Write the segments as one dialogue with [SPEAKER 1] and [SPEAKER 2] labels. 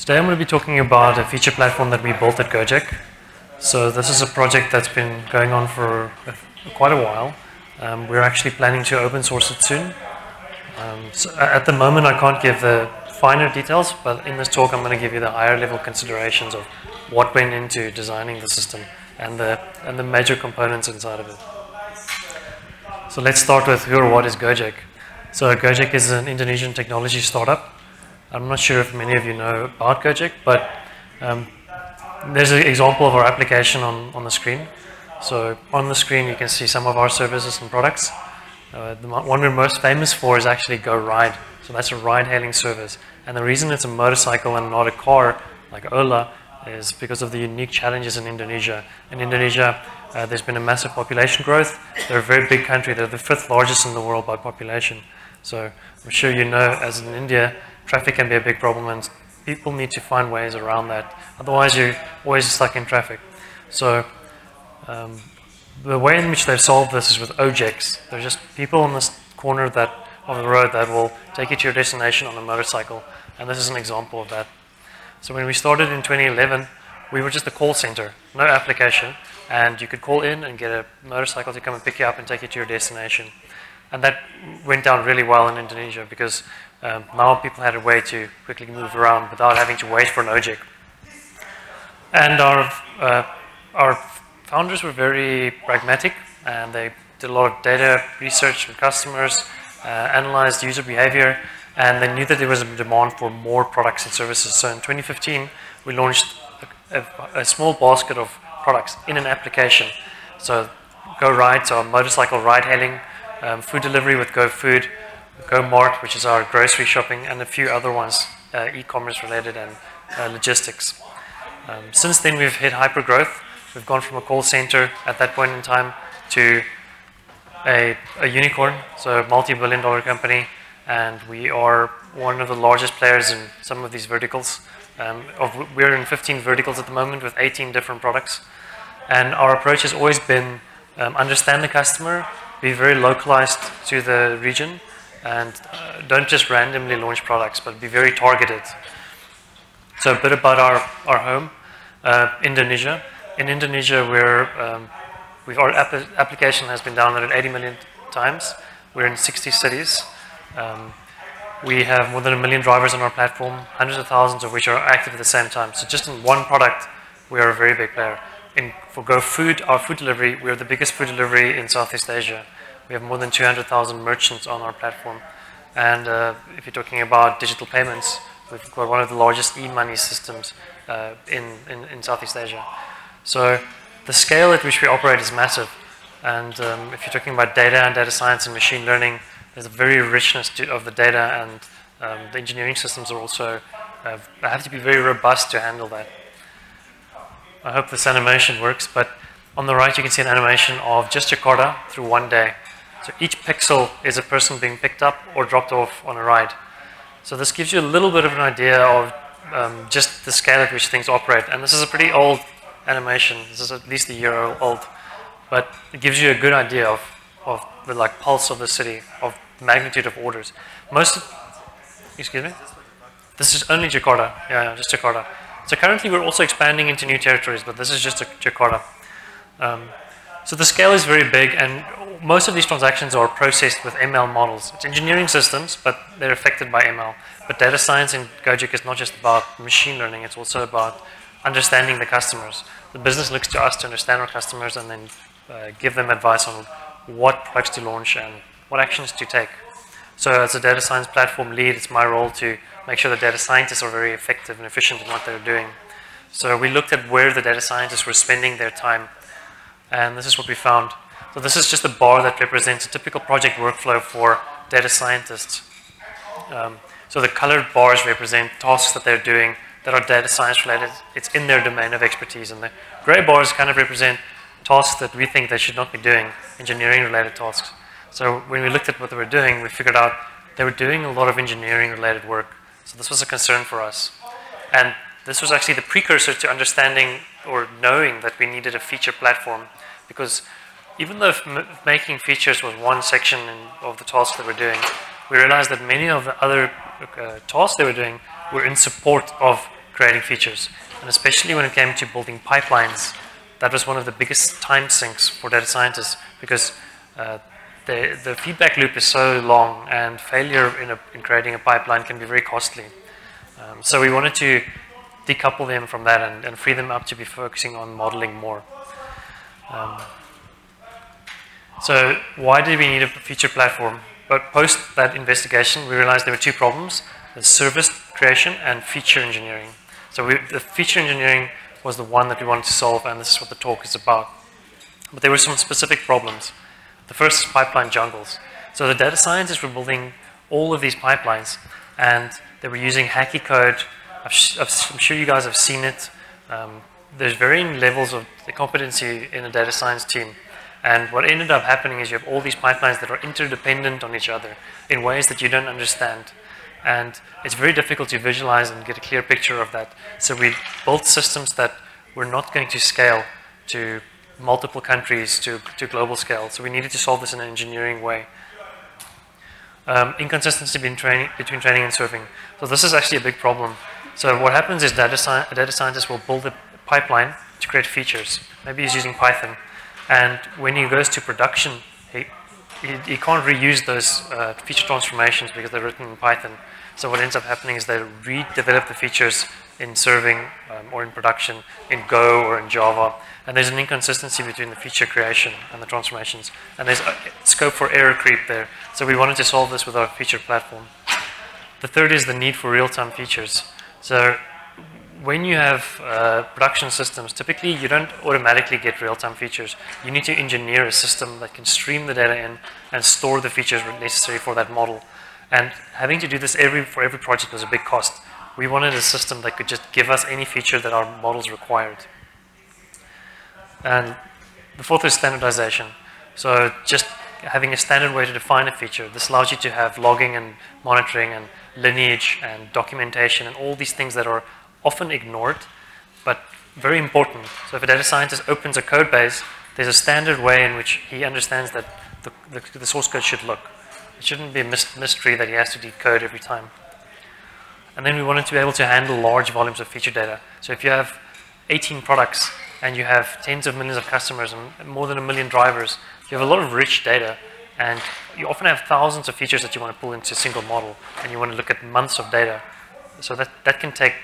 [SPEAKER 1] Today I'm going to be talking about a feature platform that we built at Gojek. So this is a project that's been going on for quite a while. Um, we're actually planning to open source it soon. Um, so at the moment I can't give the finer details, but in this talk I'm going to give you the higher level considerations of what went into designing the system and the, and the major components inside of it. So let's start with who or what is Gojek. So Gojek is an Indonesian technology startup I'm not sure if many of you know about Gojek, but um, there's an example of our application on, on the screen. So on the screen you can see some of our services and products. Uh, the one we're most famous for is actually GoRide. So that's a ride-hailing service. And the reason it's a motorcycle and not a car like Ola is because of the unique challenges in Indonesia. In Indonesia, uh, there's been a massive population growth. They're a very big country. They're the fifth largest in the world by population. So I'm sure you know, as in India, traffic can be a big problem and people need to find ways around that. Otherwise, you're always stuck in traffic. So um, the way in which they've solved this is with Ojeks. There's just people on this corner that of the road that will take you to your destination on a motorcycle. And this is an example of that. So when we started in 2011, we were just a call center, no application. And you could call in and get a motorcycle to come and pick you up and take you to your destination. And that went down really well in Indonesia because um, now people had a way to quickly move around without having to wait for an Ojek. And our, uh, our founders were very pragmatic and they did a lot of data research with customers, uh, analyzed user behavior, and they knew that there was a demand for more products and services. So in 2015, we launched a, a, a small basket of products in an application. So GoRide, so motorcycle ride hailing, um, food delivery with GoFood, GoMart, which is our grocery shopping, and a few other ones, uh, e-commerce related and uh, logistics. Um, since then, we've hit hyper growth. We've gone from a call center at that point in time to a, a unicorn, so a multi-billion dollar company, and we are one of the largest players in some of these verticals. Um, of, we're in 15 verticals at the moment with 18 different products. And our approach has always been um, understand the customer, be very localized to the region, and uh, don't just randomly launch products, but be very targeted. So a bit about our, our home, uh, Indonesia. In Indonesia, we're, um, our app application has been downloaded 80 million times. We're in 60 cities. Um, we have more than a million drivers on our platform, hundreds of thousands of which are active at the same time. So just in one product, we are a very big player. In, for GoFood, our food delivery, we're the biggest food delivery in Southeast Asia. We have more than 200,000 merchants on our platform. And uh, if you're talking about digital payments, we've got one of the largest e-money systems uh, in, in, in, Southeast Asia. So the scale at which we operate is massive. And um, if you're talking about data and data science and machine learning, there's a very richness to, of the data and um, the engineering systems are also uh, have to be very robust to handle that. I hope this animation works, but on the right you can see an animation of just Jakarta through one day. So each pixel is a person being picked up or dropped off on a ride. So this gives you a little bit of an idea of um, just the scale at which things operate. And this is a pretty old animation. This is at least a year old. But it gives you a good idea of, of the like pulse of the city, of magnitude of orders. Most, of, excuse me? This is only Jakarta. Yeah, yeah, just Jakarta. So currently we're also expanding into new territories, but this is just Jakarta. Um, so the scale is very big, and most of these transactions are processed with ML models. It's engineering systems, but they're affected by ML. But data science in Gojek is not just about machine learning, it's also about understanding the customers. The business looks to us to understand our customers and then uh, give them advice on what products to launch and what actions to take. So as a data science platform lead, it's my role to make sure the data scientists are very effective and efficient in what they're doing. So we looked at where the data scientists were spending their time, and this is what we found. So this is just a bar that represents a typical project workflow for data scientists. Um, so the colored bars represent tasks that they're doing that are data science related. It's in their domain of expertise. And the gray bars kind of represent tasks that we think they should not be doing, engineering related tasks. So when we looked at what they were doing, we figured out they were doing a lot of engineering related work. So this was a concern for us. And this was actually the precursor to understanding or knowing that we needed a feature platform because even though making features was one section in, of the task that we're doing, we realized that many of the other uh, tasks they were doing were in support of creating features. And especially when it came to building pipelines, that was one of the biggest time sinks for data scientists because uh, the, the feedback loop is so long and failure in, a, in creating a pipeline can be very costly. Um, so we wanted to decouple them from that and, and, free them up to be focusing on modeling more. Um, so why did we need a feature platform? But post that investigation, we realized there were two problems, the service creation and feature engineering. So we, the feature engineering was the one that we wanted to solve, and this is what the talk is about. But there were some specific problems. The first is pipeline jungles. So the data scientists were building all of these pipelines, and they were using hacky code. I'm sure you guys have seen it. Um, there's varying levels of the competency in a data science team. And what ended up happening is you have all these pipelines that are interdependent on each other in ways that you don't understand. And it's very difficult to visualize and get a clear picture of that. So we built systems that were not going to scale to multiple countries to, to global scale. So we needed to solve this in an engineering way. Um, inconsistency between training, between training and serving. So this is actually a big problem. So what happens is data a data scientist will build a pipeline to create features. Maybe he's using Python. And when he goes to production, he, he, he can't reuse those uh, feature transformations because they're written in Python. So what ends up happening is they redevelop the features in serving um, or in production in Go or in Java. And there's an inconsistency between the feature creation and the transformations. And there's scope for error creep there. So we wanted to solve this with our feature platform. The third is the need for real-time features. So when you have uh, production systems, typically you don't automatically get real-time features. You need to engineer a system that can stream the data in and store the features necessary for that model. And having to do this every, for every project was a big cost. We wanted a system that could just give us any feature that our models required. And the fourth is standardization. So just having a standard way to define a feature. This allows you to have logging and monitoring and lineage and documentation and all these things that are often ignored, but very important. So if a data scientist opens a code base, there's a standard way in which he understands that the, the, the source code should look. It shouldn't be a mystery that he has to decode every time. And then we wanted to be able to handle large volumes of feature data. So if you have 18 products and you have tens of millions of customers and more than a million drivers, you have a lot of rich data and you often have thousands of features that you want to pull into a single model and you want to look at months of data. So that, that can take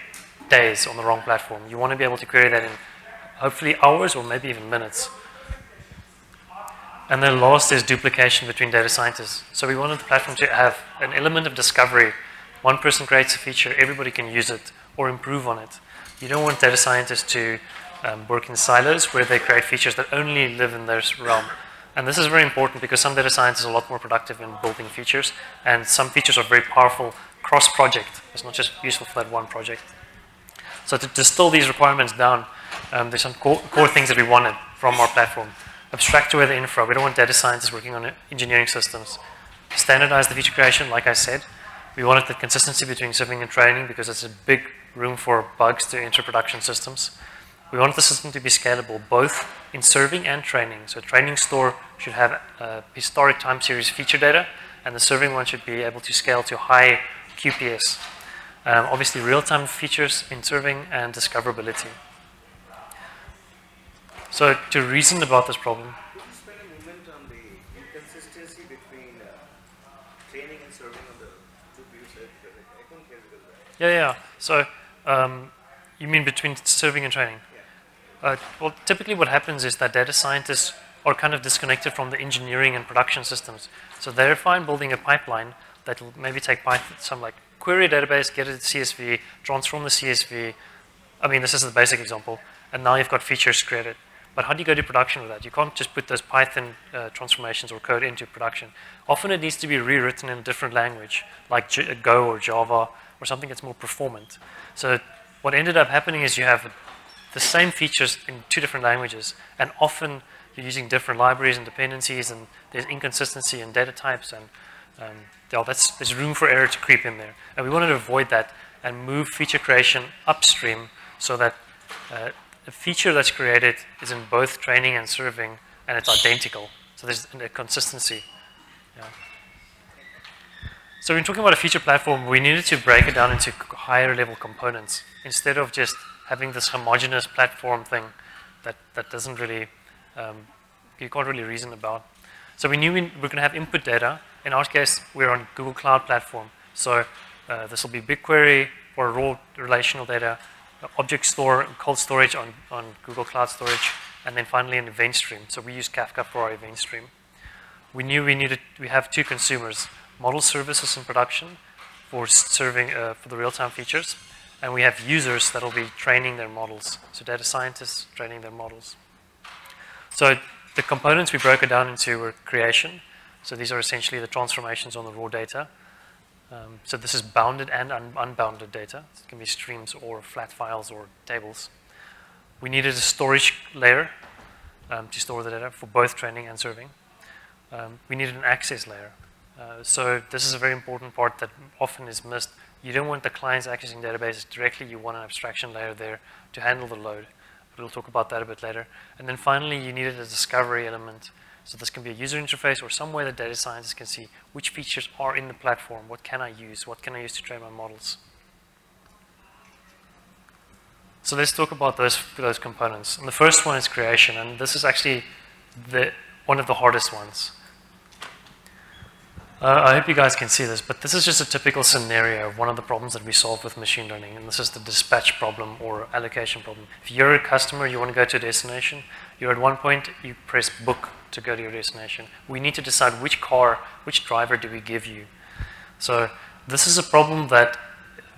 [SPEAKER 1] days on the wrong platform. You want to be able to query that in hopefully hours or maybe even minutes. And then last is duplication between data scientists. So we wanted the platform to have an element of discovery. One person creates a feature, everybody can use it or improve on it. You don't want data scientists to um, work in silos where they create features that only live in their realm. And this is very important because some data scientists are a lot more productive in building features, and some features are very powerful cross-project. It's not just useful for that one project. So to distill these requirements down, um, there's some core, core things that we wanted from our platform abstract away the infra. We don't want data scientists working on engineering systems. Standardize the feature creation, like I said. We wanted the consistency between serving and training because it's a big room for bugs to enter production systems. We wanted the system to be scalable both in serving and training. So training store should have uh, historic time series feature data and the serving one should be able to scale to high QPS. Um, obviously real-time features in serving and discoverability. So to reason about this problem.
[SPEAKER 2] Could you spend a moment on the inconsistency between uh, training and serving on the two views? I couldn't hear it
[SPEAKER 1] Yeah, yeah. So um, you mean between serving and training?
[SPEAKER 2] Yeah.
[SPEAKER 1] Uh, well, typically what happens is that data scientists are kind of disconnected from the engineering and production systems. So they're fine building a pipeline that will maybe take Python, some like query database, get it to CSV, transform the CSV. I mean, this is the basic example. And now you've got features created. But how do you go to production with that? You can't just put those Python uh, transformations or code into production. Often it needs to be rewritten in a different language, like J Go or Java, or something that's more performant. So what ended up happening is you have the same features in two different languages, and often you're using different libraries and dependencies, and there's inconsistency in data types, and um, that's, there's room for error to creep in there. And we wanted to avoid that and move feature creation upstream so that uh, the feature that's created is in both training and serving, and it's identical. So there's a consistency. Yeah. So when talking about a feature platform, we needed to break it down into higher level components instead of just having this homogeneous platform thing that, that doesn't really, um, you can't really reason about. So we knew we were going to have input data. In our case, we're on Google Cloud Platform. So uh, this will be BigQuery for raw relational data, object store, cold storage on, on Google Cloud Storage, and then finally an event stream. So we use Kafka for our event stream. We knew we needed, we have two consumers, model services in production for serving uh, for the real-time features, and we have users that will be training their models. So data scientists training their models. So the components we broke it down into were creation. So these are essentially the transformations on the raw data. Um, so this is bounded and un unbounded data. It can be streams or flat files or tables. We needed a storage layer um, to store the data for both training and serving. Um, we needed an access layer. Uh, so this is a very important part that often is missed. You don't want the clients accessing databases directly. You want an abstraction layer there to handle the load. But we'll talk about that a bit later. And then finally, you needed a discovery element. So this can be a user interface or some way that data scientists can see which features are in the platform. What can I use? What can I use to train my models? So let's talk about those, those components. And the first one is creation, and this is actually the, one of the hardest ones. Uh, I hope you guys can see this, but this is just a typical scenario of one of the problems that we solve with machine learning, and this is the dispatch problem or allocation problem. If you're a customer, you want to go to a destination, you're at one point, you press book to go to your destination. We need to decide which car, which driver do we give you. So this is a problem that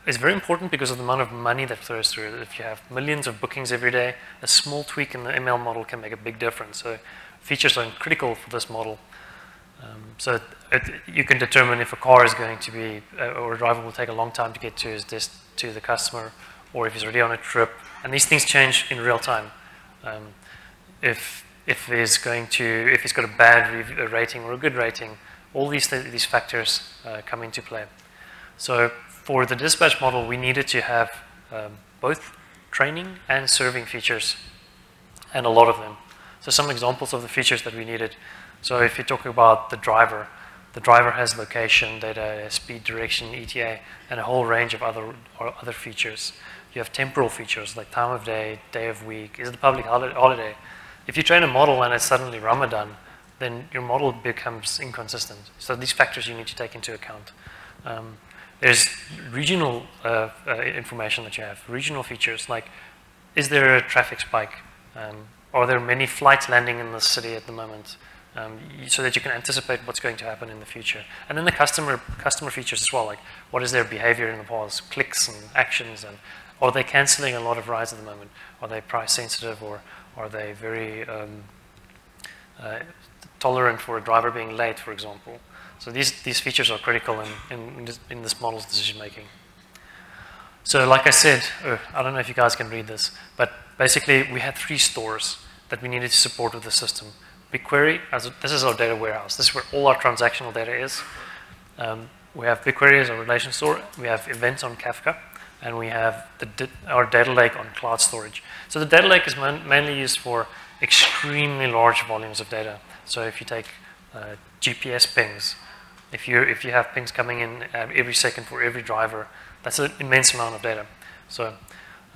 [SPEAKER 1] is very important because of the amount of money that flows through. it. If you have millions of bookings every day, a small tweak in the ML model can make a big difference. So features are critical for this model. Um, so it, you can determine if a car is going to be, uh, or a driver will take a long time to get to his to the customer, or if he's already on a trip. And these things change in real time. Um, if if he's going to, if he's got a bad rating or a good rating, all these th these factors uh, come into play. So for the dispatch model, we needed to have um, both training and serving features, and a lot of them. So some examples of the features that we needed. So if you talk about the driver, the driver has location, data, speed, direction, ETA, and a whole range of other, other features. You have temporal features like time of day, day of week, is it a public holiday? If you train a model and it's suddenly Ramadan, then your model becomes inconsistent. So these factors you need to take into account. Um, there's regional uh, uh, information that you have, regional features like is there a traffic spike? Um, are there many flights landing in the city at the moment? Um, so that you can anticipate what's going to happen in the future. And then the customer customer features as well, like what is their behavior in the past, clicks and actions, and are they canceling a lot of rides at the moment? Are they price sensitive or are they very um, uh, tolerant for a driver being late, for example? So these, these features are critical in, in, this, in this model's decision making. So like I said, oh, I don't know if you guys can read this, but basically we had three stores that we needed to support with the system. BigQuery, as this is our data warehouse. This is where all our transactional data is. Um, we have BigQuery as a relation store. We have events on Kafka. And we have the, our data lake on cloud storage. So the data lake is mainly used for extremely large volumes of data. So if you take uh, GPS pings, if you if you have pings coming in uh, every second for every driver, that's an immense amount of data. So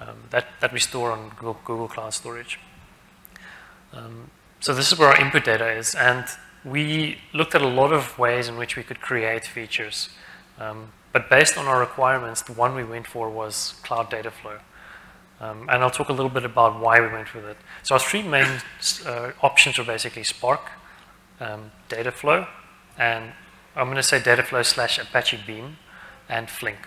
[SPEAKER 1] um, that that we store on Google, Google Cloud Storage. Um, so this is where our input data is, and we looked at a lot of ways in which we could create features. Um, but based on our requirements, the one we went for was Cloud Dataflow. Um, and I'll talk a little bit about why we went with it. So our three main uh, options are basically Spark, um, Dataflow, and I'm going to say Dataflow slash Apache Beam and Flink.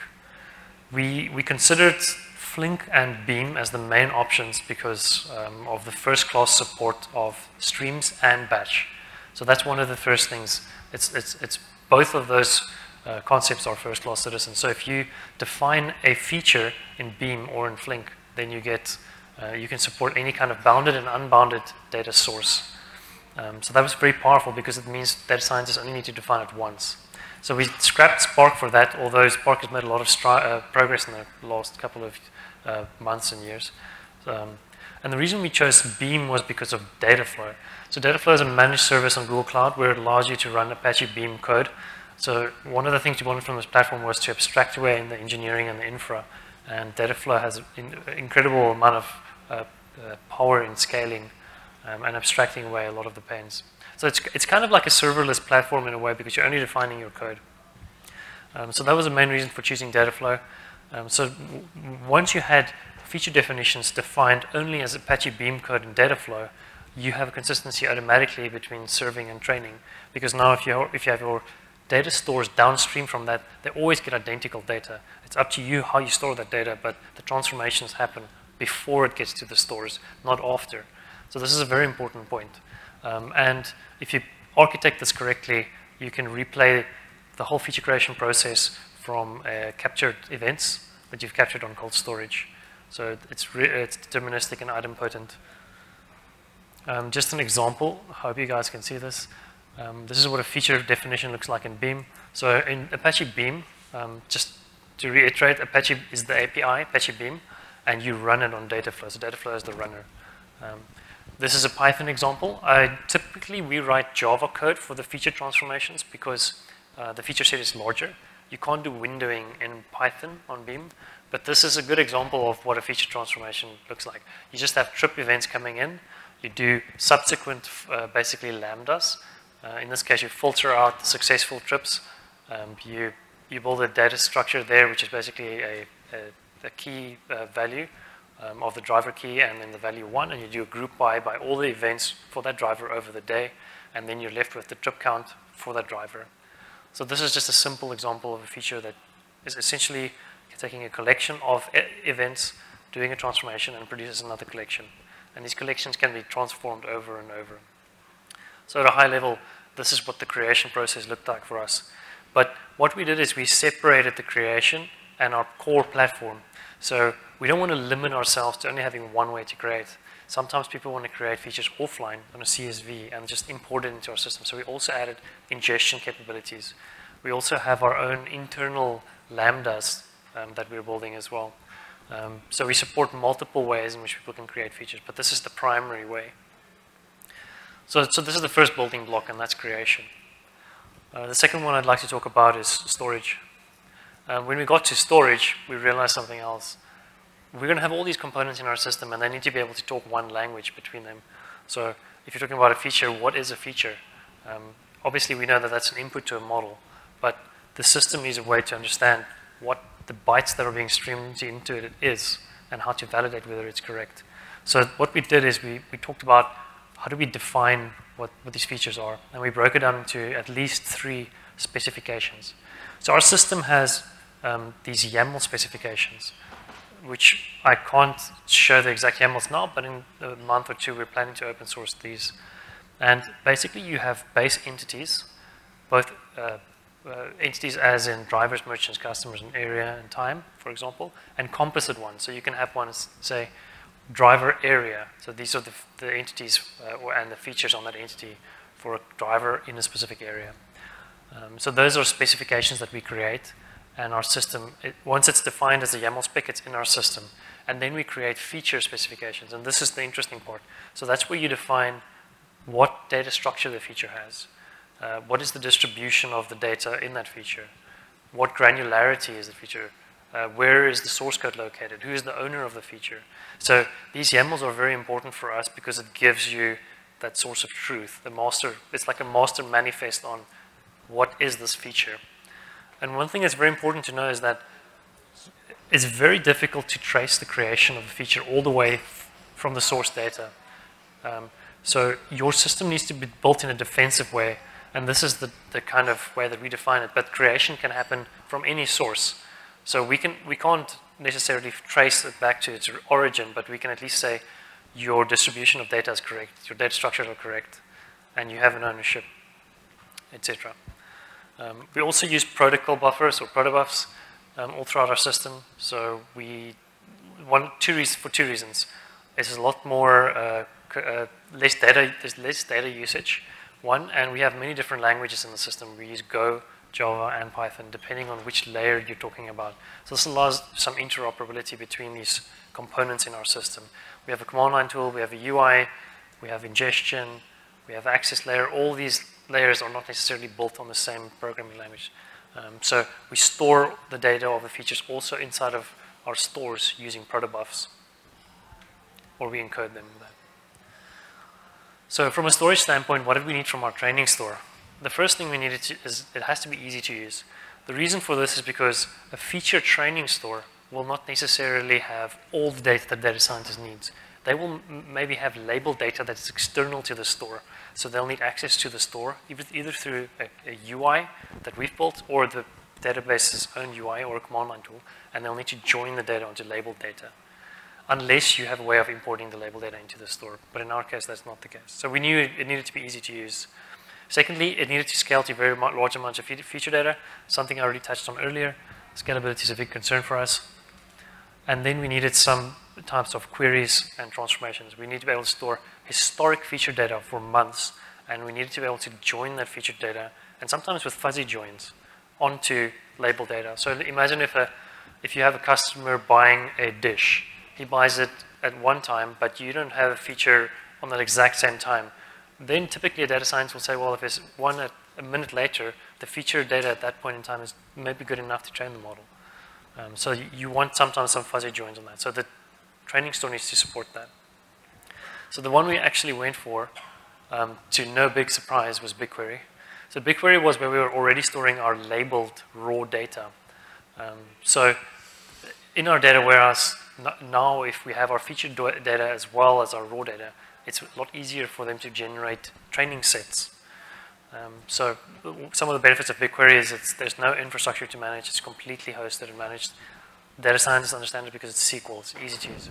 [SPEAKER 1] We, we considered Flink and Beam as the main options because um, of the first class support of streams and batch. So that's one of the first things. It's, it's, it's both of those uh, concepts are first class citizens. So if you define a feature in Beam or in Flink, then you get, uh, you can support any kind of bounded and unbounded data source. Um, so that was very powerful because it means data scientists only need to define it once. So we scrapped Spark for that, although Spark has made a lot of uh, progress in the last couple of uh, months and years. Um, and the reason we chose Beam was because of Dataflow. So Dataflow is a managed service on Google Cloud where it allows you to run Apache Beam code So one of the things we wanted from this platform was to abstract away in the engineering and the infra. And Dataflow has an incredible amount of uh, uh, power in scaling um, and abstracting away a lot of the pains. So it's, it's kind of like a serverless platform in a way because you're only defining your code. Um, so that was the main reason for choosing Dataflow. Um, so once you had feature definitions defined only as Apache Beam code in Dataflow, you have a consistency automatically between serving and training. Because now if you, if you have your data stores downstream from that, they always get identical data. It's up to you how you store that data, but the transformations happen before it gets to the stores, not after. So this is a very important point. Um, and if you architect this correctly, you can replay the whole feature creation process from uh, captured events that you've captured on cold storage. So it's, it's deterministic and idempotent. Um, just an example, I hope you guys can see this. Um, this is what a feature definition looks like in Beam. So in Apache Beam, um, just to reiterate, Apache is the API, Apache Beam, and you run it on Dataflow. So Dataflow is the runner. Um, this is a Python example. I typically rewrite Java code for the feature transformations because uh, the feature set is larger. You can't do windowing in Python on Beam, but this is a good example of what a feature transformation looks like. You just have trip events coming in. You do subsequent, uh, basically, lambdas. Uh, in this case, you filter out the successful trips. Um, you, you build a data structure there, which is basically a, a, a key uh, value um, of the driver key and then the value one, and you do a group by by all the events for that driver over the day, and then you're left with the trip count for that driver. So this is just a simple example of a feature that is essentially taking a collection of e events, doing a transformation, and produces another collection. And these collections can be transformed over and over. So at a high level, this is what the creation process looked like for us. But what we did is we separated the creation and our core platform. So we don't want to limit ourselves to only having one way to create. Sometimes people want to create features offline on a CSV and just import it into our system. So we also added ingestion capabilities. We also have our own internal lambdas um, that we're building as well. Um, so we support multiple ways in which people can create features, but this is the primary way. So, so this is the first building block, and that's creation. Uh, the second one I'd like to talk about is storage. Uh, when we got to storage, we realized something else we're going to have all these components in our system, and they need to be able to talk one language between them. So if you're talking about a feature, what is a feature? Um, obviously, we know that that's an input to a model, but the system needs a way to understand what the bytes that are being streamed into it is and how to validate whether it's correct. So what we did is we, we talked about how do we define what, what these features are, and we broke it down into at least three specifications. So our system has um, these YAML specifications which I can't show the exact YAMLs now, but in a month or two we're planning to open source these. And basically you have base entities, both uh, uh, entities as in drivers, merchants, customers, and area and time, for example, and composite ones. So you can have one, say, driver area. So these are the, the entities uh, and the features on that entity for a driver in a specific area. Um, so those are specifications that we create and our system, it, once it's defined as a YAML spec, it's in our system. And then we create feature specifications, and this is the interesting part. So that's where you define what data structure the feature has. Uh, what is the distribution of the data in that feature? What granularity is the feature? Uh, where is the source code located? Who is the owner of the feature? So these YAMLs are very important for us because it gives you that source of truth, the master, it's like a master manifest on what is this feature. And one thing that's very important to know is that it's very difficult to trace the creation of a feature all the way from the source data. Um, so your system needs to be built in a defensive way, and this is the, the kind of way that we define it. But creation can happen from any source. So we, can, we can't necessarily trace it back to its origin, but we can at least say your distribution of data is correct, your data structures are correct, and you have an ownership, etc. Um, we also use protocol buffers or protobufs um, all throughout our system. So we, one, two reasons, for two reasons. There's a lot more, uh, uh, less data, there's less data usage, one, and we have many different languages in the system. We use Go, Java, and Python, depending on which layer you're talking about. So this allows some interoperability between these components in our system. We have a command line tool, we have a UI, we have ingestion, we have access layer, all these layers are not necessarily built on the same programming language. Um, so we store the data of the features also inside of our stores using protobufs, or we encode them. So from a storage standpoint, what do we need from our training store? The first thing we need is it has to be easy to use. The reason for this is because a feature training store will not necessarily have all the data that data scientist needs. They will maybe have labeled data that is external to the store. So they'll need access to the store either, through a, a UI that we've built or the database's own UI or a command line tool, and they'll need to join the data onto labeled data unless you have a way of importing the label data into the store. But in our case, that's not the case. So we knew it needed to be easy to use. Secondly, it needed to scale to very large amounts of feature data, something I already touched on earlier. Scalability is a big concern for us. And then we needed some types of queries and transformations. We need to be able to store historic feature data for months, and we needed to be able to join that feature data, and sometimes with fuzzy joins, onto label data. So imagine if, a, if you have a customer buying a dish, he buys it at one time, but you don't have a feature on that exact same time. Then typically a data science will say, well, if it's one a minute later, the feature data at that point in time is maybe good enough to train the model. Um, so you, you want sometimes some fuzzy joins on that. So the training store needs to support that. So the one we actually went for, um, to no big surprise, was BigQuery. So BigQuery was where we were already storing our labeled raw data. Um, so in our data warehouse, now if we have our featured data as well as our raw data, it's a lot easier for them to generate training sets. Um, so some of the benefits of BigQuery is there's no infrastructure to manage. It's completely hosted and managed. Data scientists understand it because it's SQL. It's easy to use.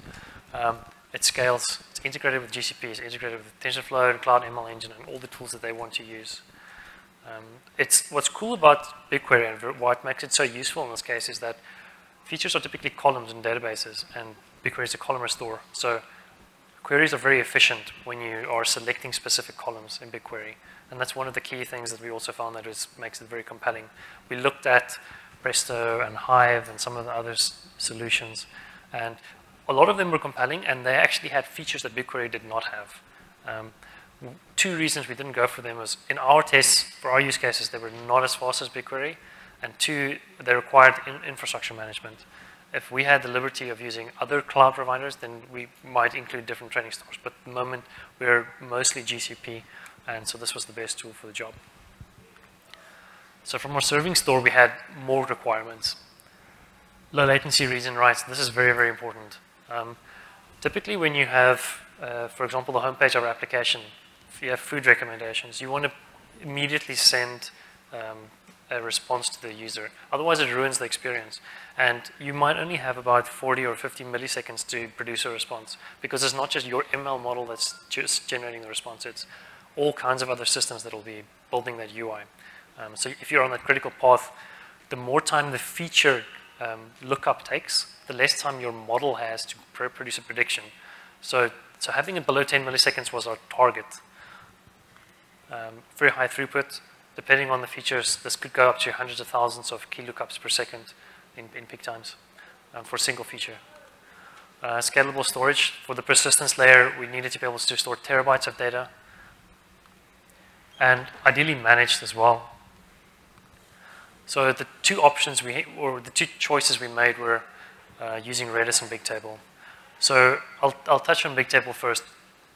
[SPEAKER 1] Um, it scales. It's integrated with GCP. It's integrated with TensorFlow and Cloud ML Engine and all the tools that they want to use. Um, it's what's cool about BigQuery and why it makes it so useful in this case is that features are typically columns in databases, and BigQuery is a column store. So queries are very efficient when you are selecting specific columns in BigQuery. And that's one of the key things that we also found that is, makes it very compelling. We looked at Presto and Hive and some of the other solutions, and a lot of them were compelling, and they actually had features that BigQuery did not have. Um, two reasons we didn't go for them was in our tests, for our use cases, they were not as fast as BigQuery, and two, they required in infrastructure management. If we had the liberty of using other cloud providers, then we might include different training stores. But at the moment, we're mostly GCP, and so this was the best tool for the job. So from our serving store, we had more requirements. Low latency reads and writes, this is very, very important. Um, typically when you have, uh, for example, the homepage of our application, if you have food recommendations, you want to immediately send um, a response to the user. Otherwise, it ruins the experience. And you might only have about 40 or 50 milliseconds to produce a response because it's not just your ML model that's just generating the response. It's all kinds of other systems that will be building that UI. Um, so if you're on that critical path, the more time the feature um, lookup takes, the less time your model has to pr produce a prediction. So, so having it below 10 milliseconds was our target. Um, very high throughput, depending on the features, this could go up to hundreds of thousands of key lookups per second in, in peak times um, for a single feature. Uh, scalable storage. For the persistence layer, we needed to be able to store terabytes of data and ideally managed as well. So the two options we, or the two choices we made were uh, using Redis and Bigtable. So I'll, I'll touch on Bigtable first.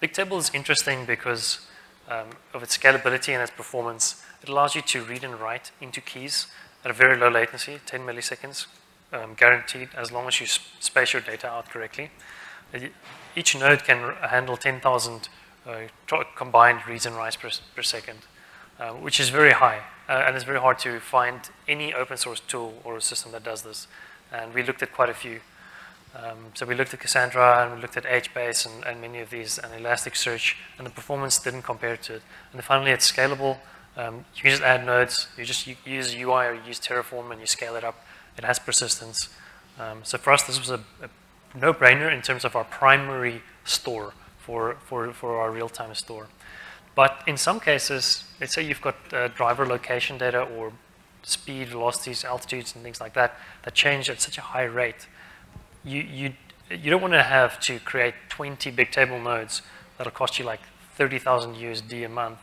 [SPEAKER 1] Bigtable is interesting because um, of its scalability and its performance. It allows you to read and write into keys at a very low latency, 10 milliseconds, um, guaranteed as long as you space your data out correctly. Each node can handle 10,000 uh, combined reads and writes per, per second, uh, which is very high. Uh, and it's very hard to find any open source tool or system that does this. And we looked at quite a few. Um, so we looked at Cassandra and we looked at HBase and, and many of these and Elasticsearch, and the performance didn't compare to it. And finally, it's scalable. Um, you can just add nodes. You just use UI or use Terraform and you scale it up. It has persistence. Um, so for us, this was a, a no-brainer in terms of our primary store for, for, for our real-time store. But in some cases, let's say you've got uh, driver location data or speed, velocities, altitudes, and things like that that change at such a high rate. You, you, you don't want to have to create 20 Bigtable nodes that'll cost you like 30,000 USD a month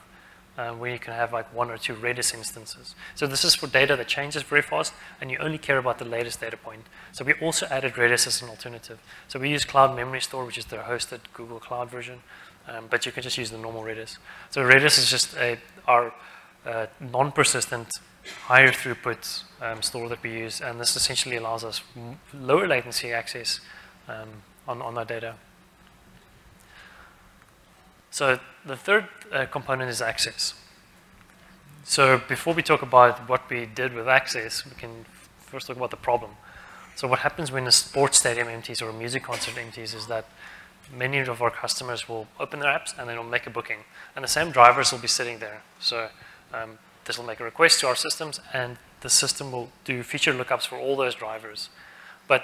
[SPEAKER 1] um, where you can have like one or two Redis instances. So this is for data that changes very fast, and you only care about the latest data point. So we also added Redis as an alternative. So we use Cloud Memorystore, which is the hosted Google Cloud version, um, but you can just use the normal Redis. So Redis is just a, our uh, non-persistent, higher throughput um, store that we use, and this essentially allows us lower latency access um, on, on our data. So the third uh, component is access. So before we talk about what we did with access, we can first talk about the problem. So what happens when a sports stadium empties or a music concert empties is that many of our customers will open their apps and then will make a booking. And the same drivers will be sitting there. So um, this will make a request to our systems and the system will do feature lookups for all those drivers. But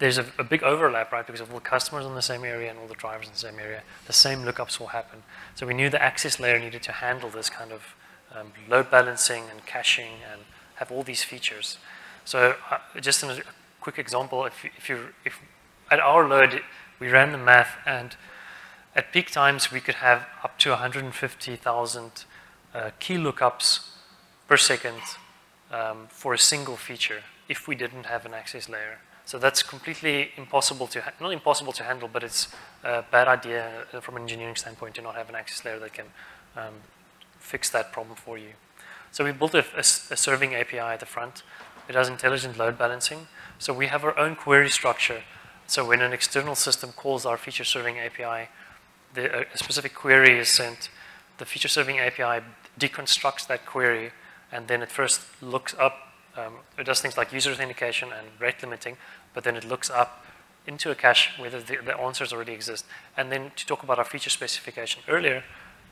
[SPEAKER 1] there's a, a, big overlap, right? Because of all the customers in the same area and all the drivers in the same area, the same lookups will happen. So we knew the access layer needed to handle this kind of um, load balancing and caching and have all these features. So uh, just a quick example, if, if you if at our load we ran the math and at peak times we could have up to 150,000 uh, key lookups per second um, for a single feature if we didn't have an access layer. So that's completely impossible to, not impossible to handle, but it's a bad idea from an engineering standpoint to not have an access layer that can um, fix that problem for you. So we built a, a, a, serving API at the front. It has intelligent load balancing. So we have our own query structure. So when an external system calls our feature serving API, the, a specific query is sent. The feature serving API deconstructs that query, and then it first looks up um, it does things like user authentication and rate limiting, but then it looks up into a cache whether the, the, answers already exist. And then to talk about our feature specification earlier,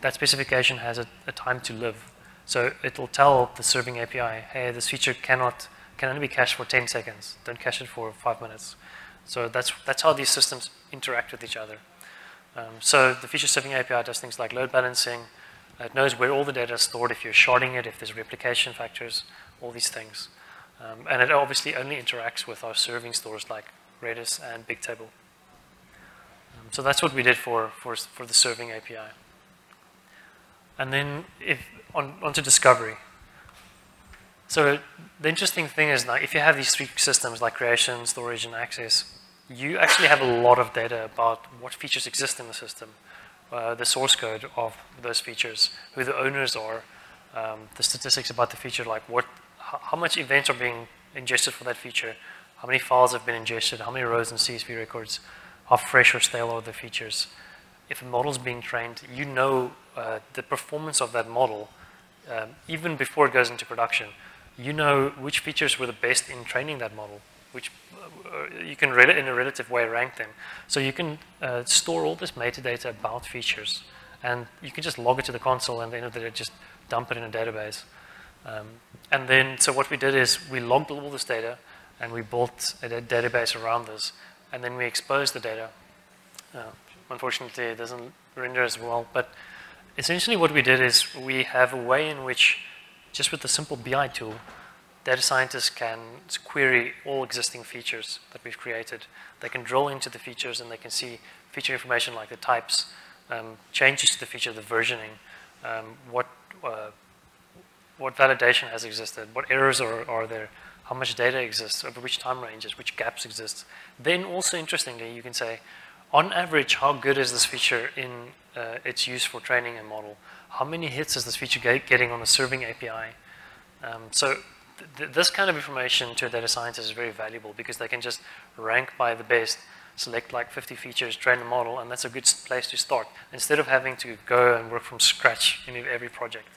[SPEAKER 1] that specification has a, a time to live. So it will tell the serving API, hey, this feature cannot can only be cached for 10 seconds. Don't cache it for five minutes. So that's that's how these systems interact with each other. Um, so the feature serving API does things like load balancing. It knows where all the data is stored, if you're sharding it, if there's replication factors, all these things. Um, and it obviously only interacts with our serving stores like Redis and Bigtable. Um, so that's what we did for, for, for the serving API. And then if, on, onto discovery. So the interesting thing is that if you have these three systems like creation, storage, and access, you actually have a lot of data about what features exist in the system, uh, the source code of those features, who the owners are, um, the statistics about the feature, like what how much events are being ingested for that feature, how many files have been ingested, how many rows and CSV records, how fresh or stale are the features. If a model is being trained, you know uh, the performance of that model um, even before it goes into production. You know which features were the best in training that model, which uh, you can in a relative way rank them. So you can uh, store all this metadata about features and you can just log it to the console and then just dump it in a database. Um, and then, so what we did is we logged all this data and we built a database around this. And then we exposed the data. Uh, unfortunately, it doesn't render as well. But essentially what we did is we have a way in which, just with the simple BI tool, data scientists can query all existing features that we've created. They can drill into the features and they can see feature information like the types, um, changes to the feature, the versioning, um, what uh, what validation has existed, what errors are, are there, how much data exists, over which time ranges, which gaps exist. Then also interestingly, you can say, on average, how good is this feature in uh, its use for training a model? How many hits is this feature get, getting on the serving API? Um, so th this kind of information to a data scientist is very valuable because they can just rank by the best, select like 50 features, train a model, and that's a good place to start, instead of having to go and work from scratch in every project.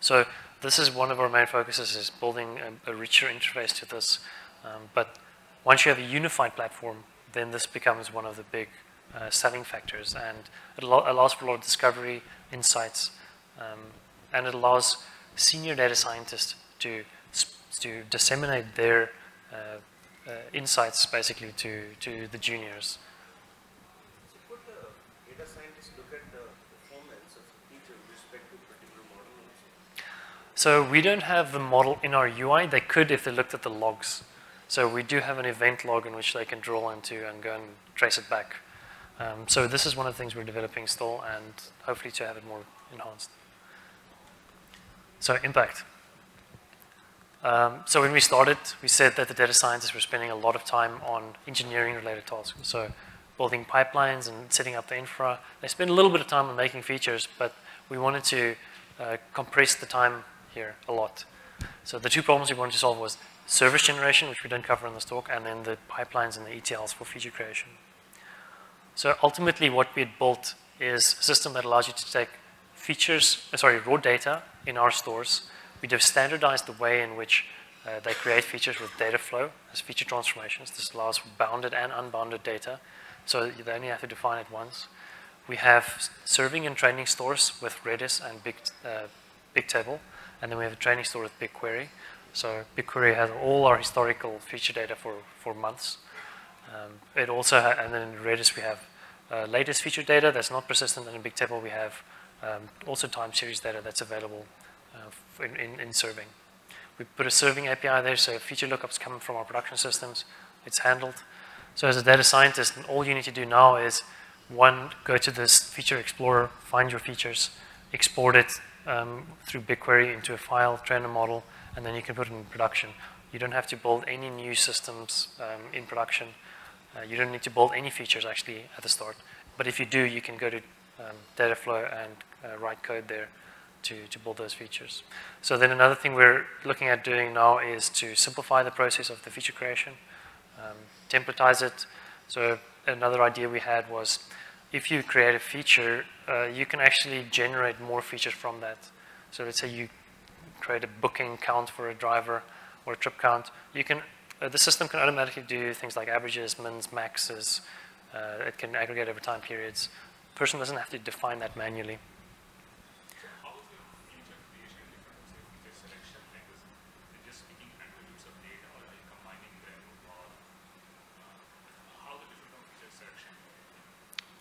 [SPEAKER 1] So this is one of our main focuses is building a, a richer interface to this. Um, but once you have a unified platform, then this becomes one of the big uh, selling factors. And it allows for a lot of discovery, insights, um, and it allows senior data scientists to, to disseminate their uh, uh, insights basically to, to the juniors. So we don't have the model in our UI. They could if they looked at the logs. So we do have an event log in which they can draw into and go and trace it back. Um, so this is one of the things we're developing still and hopefully to have it more enhanced. So impact. Um, so when we started, we said that the data scientists were spending a lot of time on engineering-related tasks. So building pipelines and setting up the infra. They spend a little bit of time on making features, but we wanted to uh, compress the time here a lot. So the two problems we wanted to solve was service generation, which we didn't cover in this talk, and then the pipelines and the ETLs for feature creation. So ultimately what we had built is a system that allows you to take features, uh, sorry, raw data in our stores. We have standardized the way in which uh, they create features with Dataflow as feature transformations. This allows for bounded and unbounded data, so they only have to define it once. We have serving and training stores with Redis and Big, uh, Bigtable, and then we have a training store with BigQuery. So BigQuery has all our historical feature data for, for months. Um, it also, and then in Redis we have uh, latest feature data that's not persistent, and in Bigtable we have um, also time series data that's available in, in, in, serving. We put a serving API there, so feature lookups come from our production systems. It's handled. So as a data scientist, all you need to do now is, one, go to this feature explorer, find your features, export it um, through BigQuery into a file, train a model, and then you can put it in production. You don't have to build any new systems um, in production. Uh, you don't need to build any features actually at the start. But if you do, you can go to um, Dataflow and uh, write code there to, to build those features. So then another thing we're looking at doing now is to simplify the process of the feature creation, um, templatize it. So another idea we had was if you create a feature, uh, you can actually generate more features from that. So let's say you create a booking count for a driver or a trip count, you can uh, the system can automatically do things like averages, mins, maxes. Uh, it can aggregate over time periods. Person doesn't have to define that manually.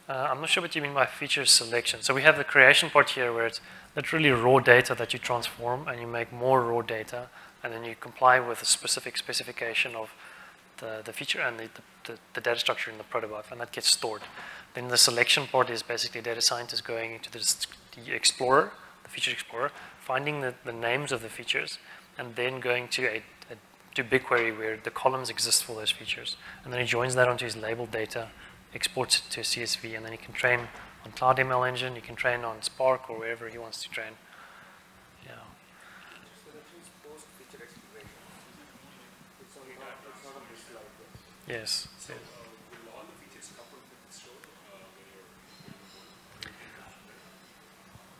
[SPEAKER 1] Uh, I'm not sure what you mean by feature selection. So we have the creation part here where it's literally raw data that you transform and you make more raw data and then you comply with a specific specification of the, the feature and the, the, the, data structure in the protobuf, and that gets stored. Then the selection part is basically data scientists going into the, the explorer, the feature explorer, finding the, the names of the features, and then going to a, a to BigQuery where the columns exist for those features. And then he joins that onto his labeled data, exports it to CSV, and then he can train on Cloud ML Engine, he can train on Spark or wherever he wants to train. Yeah. Yes.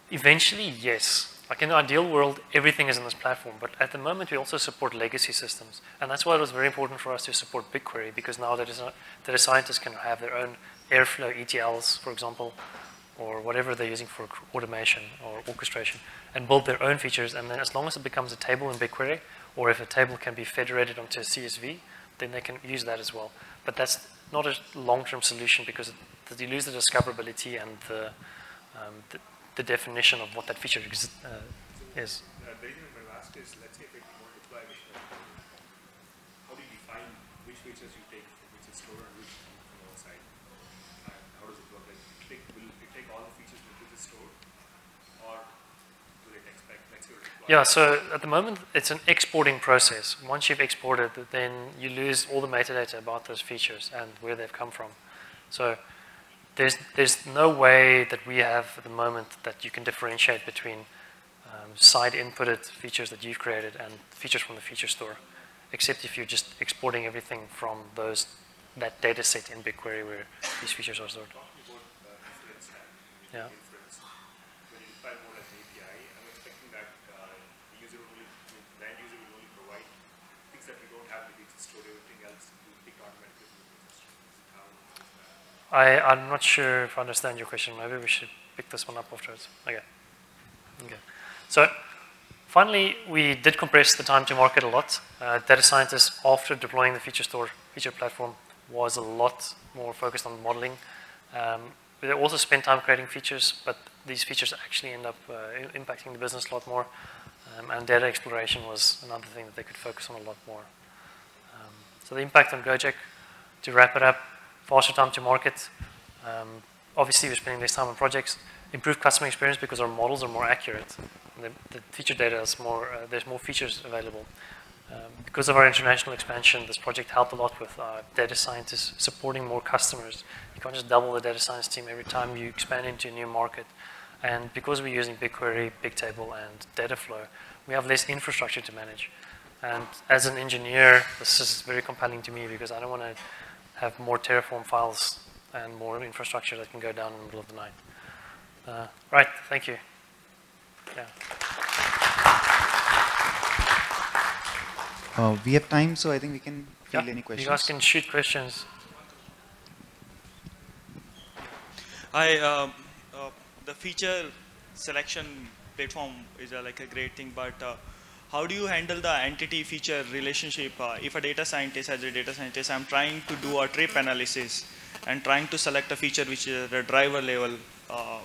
[SPEAKER 1] Eventually, yes. Like in the ideal world, everything is in this platform. But at the moment, we also support legacy systems. And that's why it was very important for us to support BigQuery, because now data, data scientists can have their own Airflow ETLs, for example, or whatever they're using for automation or orchestration, and build their own features. And then as long as it becomes a table in BigQuery, or if a table can be federated onto a CSV, then they can use that as well. But that's not a long-term solution because you lose the discoverability and the, um, the, the, definition of what that feature uh, is.
[SPEAKER 3] Uh, the reason I ask is, let's say if it multiply, how do you define which features you take from which is stored and which from outside? How does it work? Like, will it take all the features which stored, or
[SPEAKER 1] yeah, so at the moment it's an exporting process. Once you've exported, then you lose all the metadata about those features and where they've come from. So there's, there's no way that we have at the moment that you can differentiate between um, side inputted features that you've created and features from the feature store, except if you're just exporting everything from those that data set in BigQuery where these features are stored. Yeah. I, I'm not sure if I understand your question. Maybe we should pick this one up afterwards. Okay. Okay. So finally, we did compress the time to market a lot. Uh, data scientists, after deploying the feature store, feature platform, was a lot more focused on modeling. Um, they also spent time creating features, but these features actually end up uh, impacting the business a lot more. Um, and data exploration was another thing that they could focus on a lot more. Um, so the impact on Go-Jek, to wrap it up, faster time to market. Um, obviously, we're spending less time on projects. Improved customer experience because our models are more accurate. the, the feature data is more, uh, there's more features available. Um, because of our international expansion, this project helped a lot with uh, data scientists supporting more customers. You can't just double the data science team every time you expand into a new market. And because we're using BigQuery, Bigtable, and Dataflow, we have less infrastructure to manage. And as an engineer, this is very compelling to me because I don't want to have more Terraform files and more infrastructure that can go down in the middle of the night. Uh, right, thank you. Yeah.
[SPEAKER 4] Uh, we have time, so I think we can field
[SPEAKER 1] Yeah,
[SPEAKER 4] any questions.
[SPEAKER 1] You guys can shoot questions.
[SPEAKER 5] Hi, um, uh, the feature selection platform is uh, like a great thing, but uh, how do you handle the entity feature relationship? Uh, if a data scientist, as a data scientist, I'm trying to do a trip analysis and trying to select a feature which is at a driver level, uh,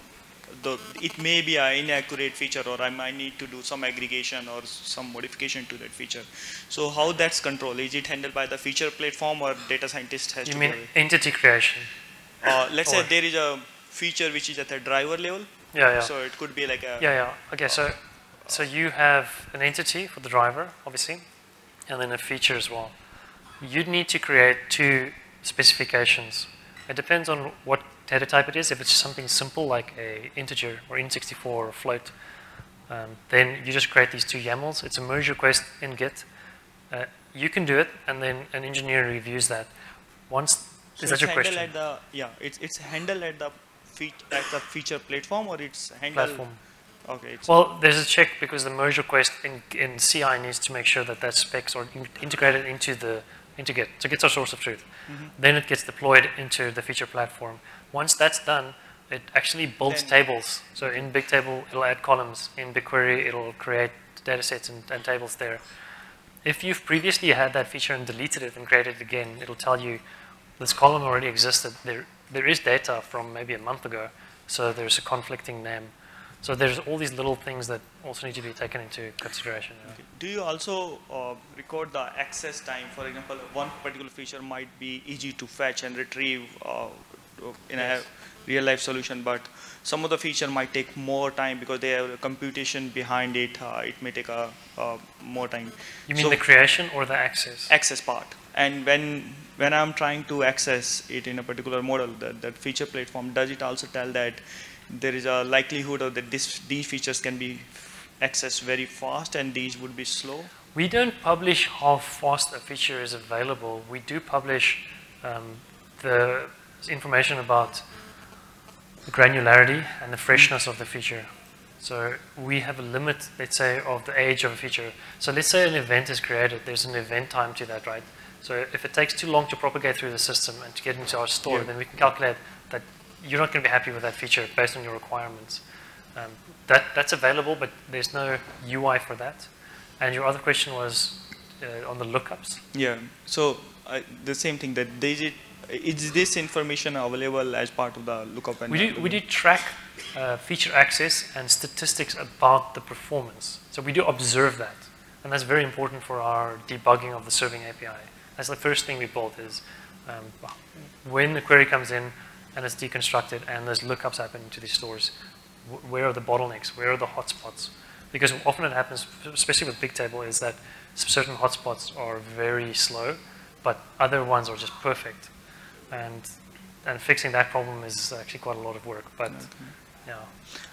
[SPEAKER 5] the, it may be an inaccurate feature or I might need to do some aggregation or some modification to that feature. So how that's controlled? Is it handled by the feature platform or data scientist has
[SPEAKER 1] You
[SPEAKER 5] to
[SPEAKER 1] mean entity creation?
[SPEAKER 5] Uh, let's
[SPEAKER 1] Or-
[SPEAKER 5] say there is a feature which is at the driver level,
[SPEAKER 1] Yeah, yeah.
[SPEAKER 5] so it could be like a
[SPEAKER 1] Yeah, yeah. Okay, so so you have an entity for the driver, obviously, and then a feature as well. You'd need to create two specifications. It depends on what data type it is. If it's something simple like a integer or int64 or a float, um, then you just create these two YAMLs. It's a merge request in Git. Uh, you can do it, and then an engineer reviews that. Once
[SPEAKER 5] So
[SPEAKER 1] is that
[SPEAKER 5] it's
[SPEAKER 1] your
[SPEAKER 5] handled
[SPEAKER 1] question?
[SPEAKER 5] At the, yeah, it's it's handled at the feat at the feature platform or it's handled.
[SPEAKER 1] Platform.
[SPEAKER 5] Okay,
[SPEAKER 1] Well, there's a check because the merge request in, in CI needs to make sure that that specs are in- integrated into the into Git. So Git's our source of truth.
[SPEAKER 5] Mm-hmm.
[SPEAKER 1] Then it gets deployed into the feature platform. Once that's done, it actually builds
[SPEAKER 5] Then-
[SPEAKER 1] tables. So in Bigtable, it'll add columns. In BigQuery, it'll create data sets and, and tables there. If you've previously had that feature and deleted it and created it again, it'll tell you this column already existed. There, there is data from maybe a month ago, so there's a conflicting name. So there's all these little things that also need to be taken into consideration. you know.
[SPEAKER 5] Do you also uh, record the access time? For example, one particular feature might be easy to fetch and retrieve uh, in
[SPEAKER 1] Yes.
[SPEAKER 5] a real life solution, but some of the feature might take more time because they have a computation behind it. Uh, it may take a, uh, more time.
[SPEAKER 1] You mean
[SPEAKER 5] So-
[SPEAKER 1] the creation or the access?
[SPEAKER 5] access part. And when when I'm trying to access it in a particular model, that, that feature platform, does it also tell that there is a likelihood of that this, these features can be accessed very fast and these would be slow?
[SPEAKER 1] We don't publish how fast a feature is available. We do publish um, the information about the granularity and the freshness of the feature. So we have a limit, let's say, of the age of a feature. So let's say an event is created. There's an event time to that, right? So if it takes too long to propagate through the system and to get into our store,
[SPEAKER 5] Yeah.
[SPEAKER 1] then we can calculate you're not going to be happy with that feature based on your requirements. Um, that, that's available, but there's no UI for that. And your other question was uh, on the lookups.
[SPEAKER 5] Yeah. So uh, the same thing that is it is this information available as part of the lookup and
[SPEAKER 1] We do, we do track uh, feature access and statistics about the performance. So we do observe that. And that's very important for our debugging of the serving API. That's the first thing we built is um, when the query comes in and it's deconstructed and there's lookups happening to these stores, where are the bottlenecks? Where are the hotspots? Because often it happens, especially with Bigtable, is that certain hotspots are very slow, but other ones are just perfect. And, and fixing that problem is actually quite a lot of work. But yeah,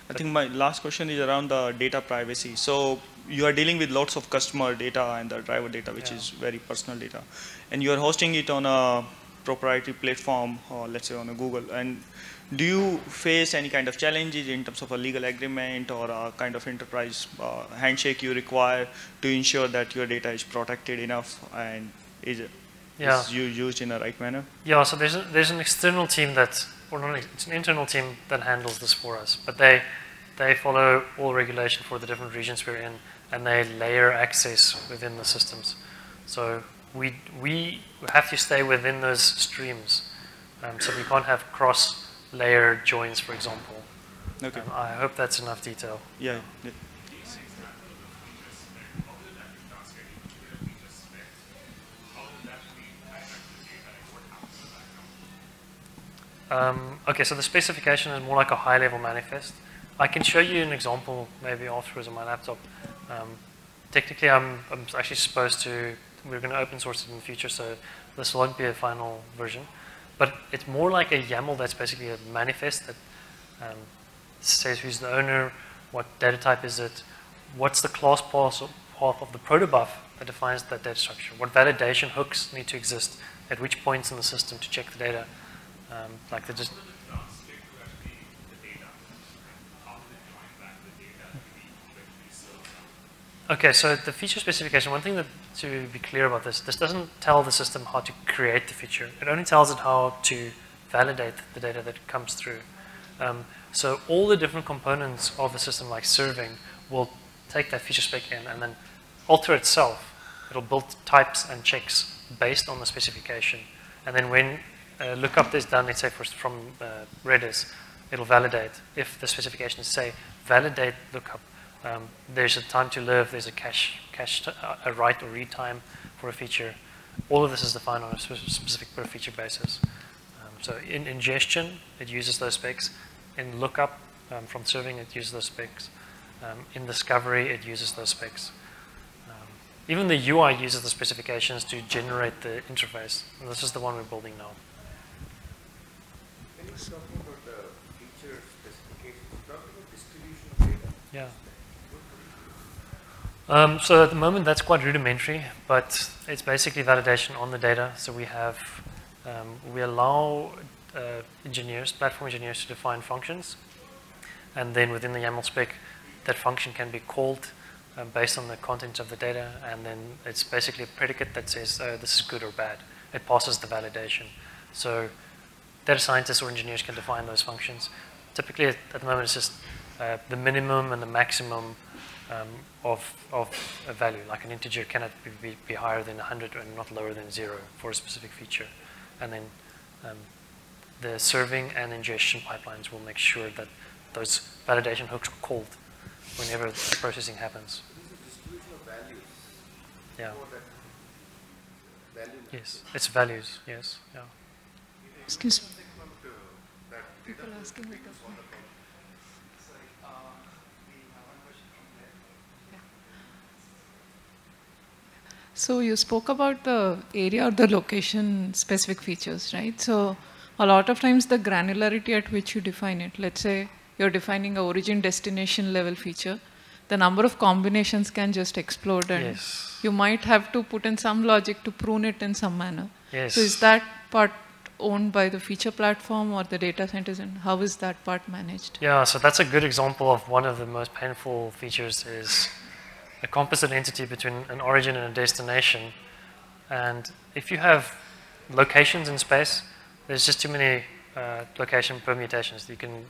[SPEAKER 5] I think my last question is around the data privacy. So you are dealing with lots of customer data and the driver data, which
[SPEAKER 1] Yeah.
[SPEAKER 5] is very personal data, and you are hosting it on a proprietary platform, or let's say on a Google. And do you face any kind of challenges in terms of a legal agreement or a kind of enterprise uh, handshake you require to ensure that your data is protected enough and is,
[SPEAKER 1] Yeah.
[SPEAKER 5] is used in the right manner?
[SPEAKER 1] Yeah, so there's, a, there's an external team that, or not, it's an internal team that handles this for us, but they, they follow all regulation for the different regions we're in, and they layer access within the systems. So we, we have to stay within those streams. Um, so we can't have cross-layer joins, for example.
[SPEAKER 5] Okay.
[SPEAKER 1] Um, I hope that's enough detail.
[SPEAKER 5] Yeah. yeah.
[SPEAKER 1] Um, okay, so the specification is more like a high-level manifest. I can show you an example maybe afterwards on my laptop. Um, technically, I'm, I'm actually supposed to, we're going to open source it in the future, so this won't be a final version. But it's more like a YAML that's basically a manifest that um, says who's the owner, what data type is it, what's the class path of the protobuf that defines that data structure, what validation hooks need to exist at which points in the system to check the data. Um, like the just Okay, so the feature specification, one thing that, to be clear about this, this doesn't tell the system how to create the feature. It only tells it how to validate the data that comes through. Um, so all the different components of the system, like serving, will take that feature spec in and then alter itself. It'll build types and checks based on the specification. And then when uh, lookup is done, let's say from uh, Redis, it'll validate. If the specifications say validate lookup, um, there's a time to live, there's a cache, cache uh, a write or read time for a feature. All of this is defined on a specific per feature basis. Um, so in ingestion, it uses those specs. In lookup um, from serving, it uses those specs. Um, in discovery, it uses those specs. Um, even the UI uses the specifications to generate the interface. And this is the one we're building now.
[SPEAKER 2] When you're talking about the feature specifications, talking about distribution of data.
[SPEAKER 1] Yeah. Um, so at the moment, that's quite rudimentary, but it's basically validation on the data. So we have, um, we allow uh, engineers, platform engineers to define functions. And then within the YAML spec, that function can be called um, based on the content of the data. And then it's basically a predicate that says, oh, this is good or bad. It passes the validation. So data scientists or engineers can define those functions. Typically, at, at the moment, it's just uh, the minimum and the maximum um, of, of a value, like an integer cannot be, be, be, higher than 100 and not lower than zero for a specific feature. And then um, the serving and ingestion pipelines will make sure that those validation hooks are called whenever the processing happens.
[SPEAKER 2] distribution of.
[SPEAKER 1] Yeah.
[SPEAKER 2] Value
[SPEAKER 1] yes, it's values, yes, yeah.
[SPEAKER 6] Excuse me. People asking So you spoke about the area or the location specific features, right? So a lot of times the granularity at which you define it, let's say you're defining a origin destination level feature, the number of combinations can just explode and
[SPEAKER 1] yes.
[SPEAKER 6] you might have to put in some logic to prune it in some manner.
[SPEAKER 1] Yes.
[SPEAKER 6] So is that part owned by the feature platform or the data centers and how is that part managed?
[SPEAKER 1] Yeah, so that's a good example of one of the most painful features is a composite entity between an origin and a destination. And if you have locations in space, there's just too many uh, location permutations. You can,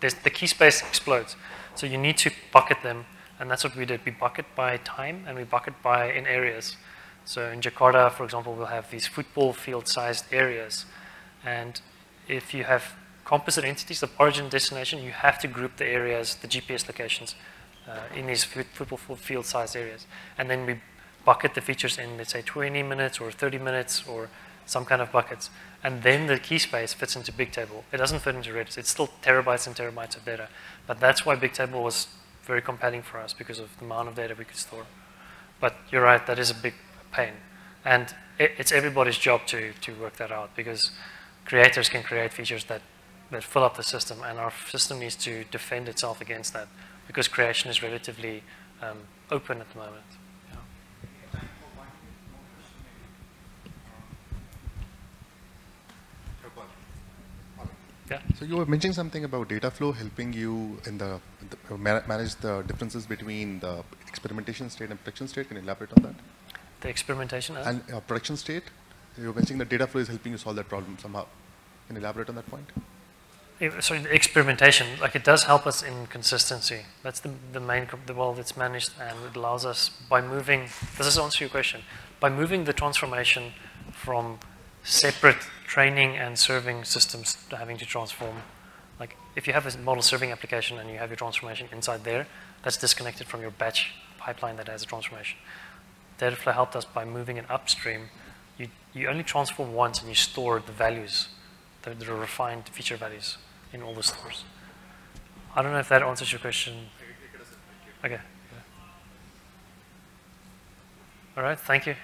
[SPEAKER 1] the key space explodes. So you need to bucket them, and that's what we did. We bucket by time, and we bucket by in areas. So in Jakarta, for example, we'll have these football field-sized areas. And if you have composite entities, of origin and destination, you have to group the areas, the GPS locations, Uh, in these football field sized areas. And then we bucket the features in, let's say, 20 minutes or 30 minutes or some kind of buckets. And then the key space fits into Bigtable. It doesn't fit into Redis. It's still terabytes and terabytes of data. But that's why Bigtable was very compelling for us because of the amount of data we could store. But you're right, that is a big pain. And it, it's everybody's job to, to work that out because creators can create features that, that fill up the system and our system needs to defend itself against that because creation is relatively um, open at the moment. Yeah.
[SPEAKER 7] So you were mentioning something about Dataflow helping you in the, the manage the differences between the experimentation state and production state. Can you elaborate on that?
[SPEAKER 1] The experimentation
[SPEAKER 7] and uh, production state. You were mentioning that Dataflow is helping you solve that problem somehow. Can you elaborate on that point?
[SPEAKER 1] Sorry, experimentation, like it does help us in consistency. That's the, the main, the well that's managed and it allows us by moving, does this is answer your question, by moving the transformation from separate training and serving systems to having to transform. Like if you have a model serving application and you have your transformation inside there, that's disconnected from your batch pipeline that has a transformation. Dataflow helped us by moving it upstream. You, you only transform once and you store the values, the, the refined feature values in all the stores. I don't know if that answers your question. Okay. All right, thank you.